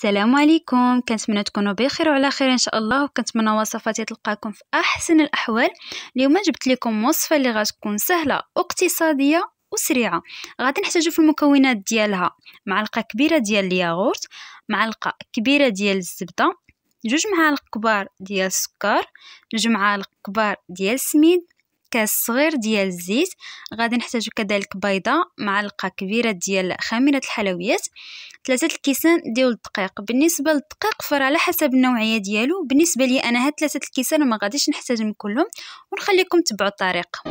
السلام عليكم. كنتمنى تكونوا بخير وعلى خير إن شاء الله. وكنتمنى وصفاتي تلقاكم في أحسن الأحوال. اليوم جبت لكم وصفة اللي غتكون سهلة واقتصادية وسريعة. غادي نحتاجو في المكونات ديالها. معلقة كبيرة ديال الياغورت معلقة كبيرة ديال الزبدة جوج معالق كبار ديال السكر جوج معالق كبار ديال السميد كاس صغير ديال الزيت. غادي نحتاجو كذلك بيضة معلقة كبيرة ديال خميرة الحلويات ثلاثة الكيسان ديال الدقيق. بالنسبة للدقيق فراه على حسب النوعية ديالو. بالنسبة لي أنا هاد ثلاثة الكيسان ما غاديش نحتاجهم كلهم ونخليكم تبعوا الطريقة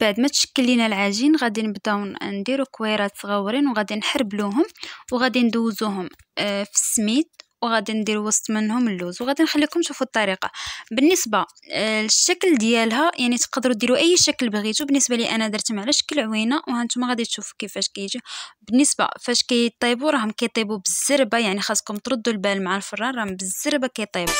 بعد ما تشكل لينا العجين غادي نبداو نديرو كويرات صغيورين وغادي نحربلوهم وغادي ندوزوهم آه، في السميد وغادي ندير وسط منهم اللوز وغادي نخليكم تشوفوا الطريقة. بالنسبة آه، للشكل ديالها يعني تقدروا ديروا أي شكل بغيتو. بالنسبة لي أنا درتهم على شكل عوينة وهانتوما غادي تشوفوا كيفاش كيجي. بالنسبة فاش كيطيبوا راهم كيطيبوا بالزربة يعني خاصكم تردوا البال مع الفران راهم بالزربة كيطيبوا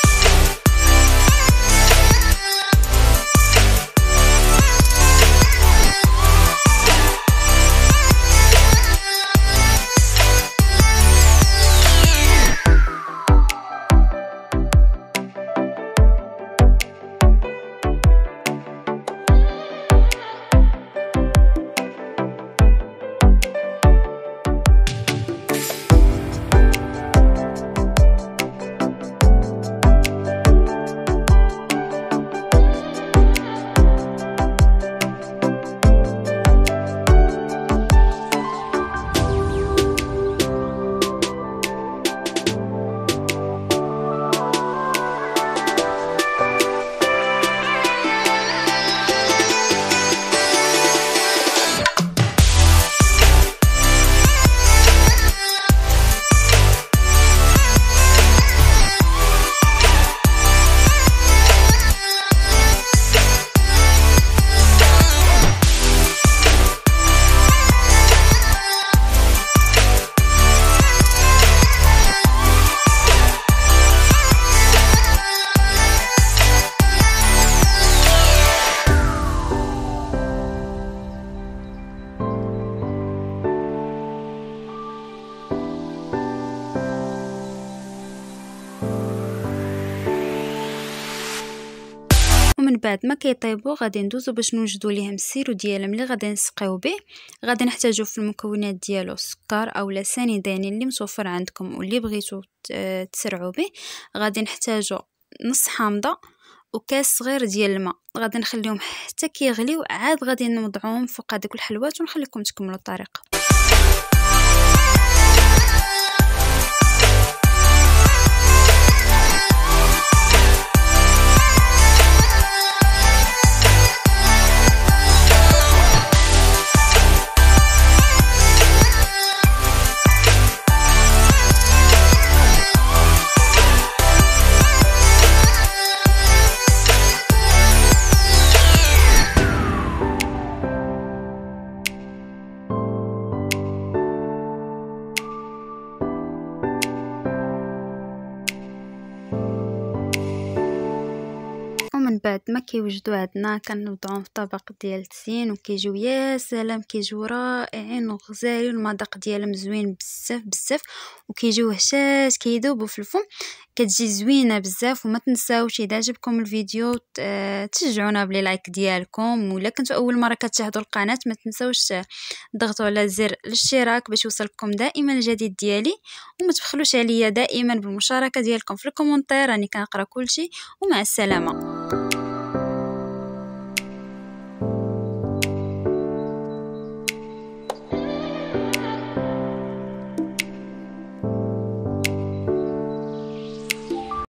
ومن بعد ما كيطيبوا غادي ندوزو باش نوجدوا ليهم ال sirop ديالهم اللي غادي نسقيو به. غادي نحتاجو في المكونات ديالو سكر اولا سنيد يعني اللي متوفر عندكم واللي بغيتو تسرعوا به. غادي نحتاجو نص حامضة وكاس صغير ديال الماء. غادي نخليهم حتى كيغليو عاد غادي نوضعوهم فوق هذوك الحلوات ونخليكم تكملوا الطريقة ومن بعد ما كيوجدوا عندنا كنوضعوهم في طبق ديال التزيين وكيجيو يا سلام كيجيو رائعين وغزالين المذاق ديالهم زوين بزاف بزاف وكيجيو هشاش كيذوبوا في الفم. كتجي زوينة بزاف وما تنساوش إذا عجبكم الفيديو تشجعونا ب les likes ديالكم ولا كنتو أول مرة كتشاهدوا القناة ما تنساوش تضغطوا على زر الاشتراك باش يوصلكم دائما الجديد ديالي وما تبخلوش عليا دائما بالمشاركة ديالكم في ال commentaire راني كنقرا كلشي ومع السلامة. Thank you